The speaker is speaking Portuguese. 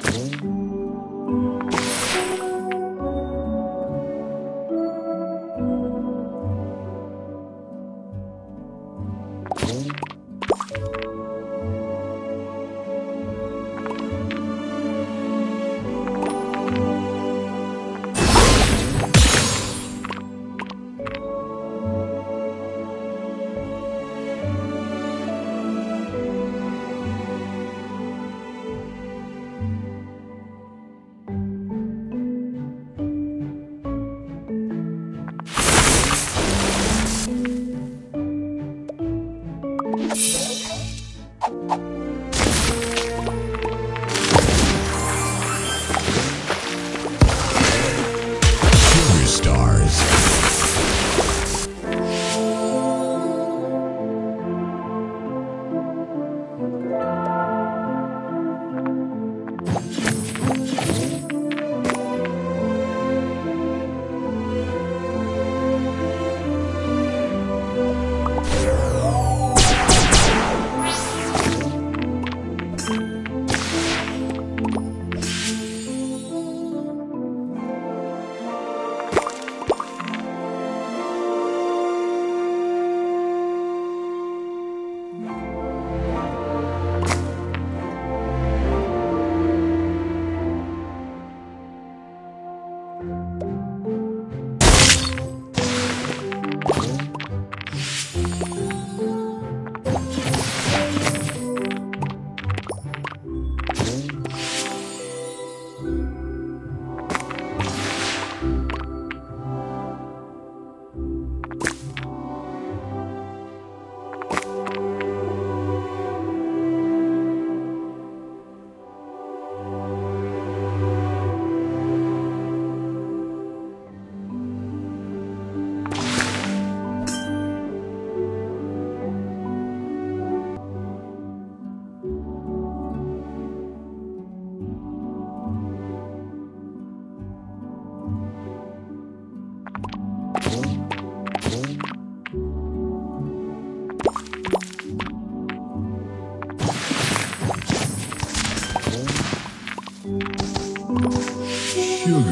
Música Sugar.